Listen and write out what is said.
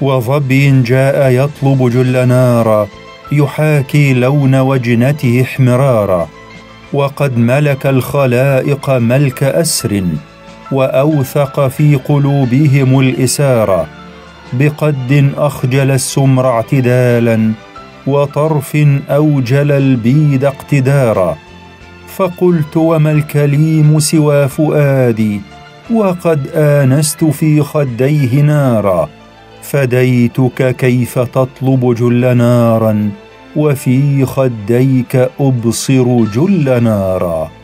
وظبي جاء يطلب جل نارا يحاكي لون وجنته احمرارا. وقد ملك الخلائق ملك أسر وأوثق في قلوبهم الاسارا بقد أخجل السمر اعتدالا وطرف أوجل البيد اقتدارا. فقلت وما الكليم سوى فؤادي وقد آنست في خديه نارا. فديتك كيف تطلب جل نارا وفي خديك أبصر جل نارا.